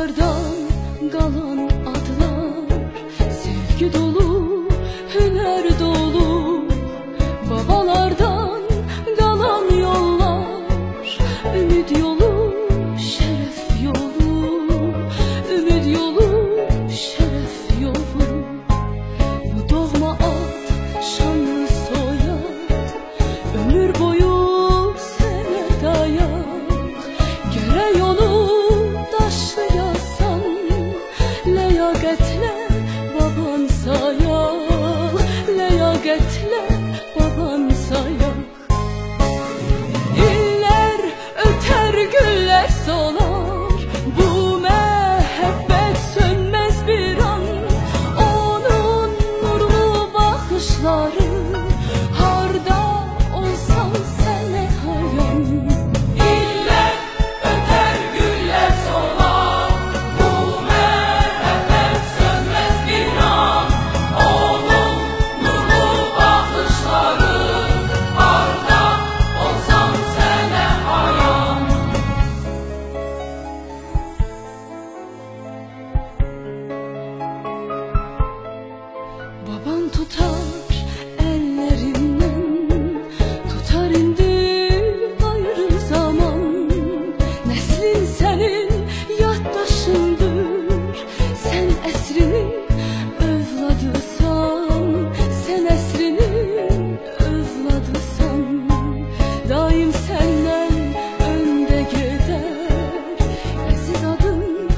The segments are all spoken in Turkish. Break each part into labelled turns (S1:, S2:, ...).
S1: yıllardan kalan adlar Sevgi dolu, hüner dolu. Babalardan kalan yollar Ümit yolu, şeref yolu. Ümit yolu, şeref yolu. Bu doğma ad, şanlı soyad Ömür boyu قتلى Babam tutar ellerimden Tutar indi ayrı zaman. Neslin senin yaddaşındır Sen esrinin övladısan Sen esrinin övladısan Daim senden önde gider. Aziz adın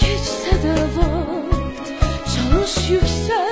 S1: geçse de vakt Çalış yüksel.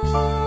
S1: Oh.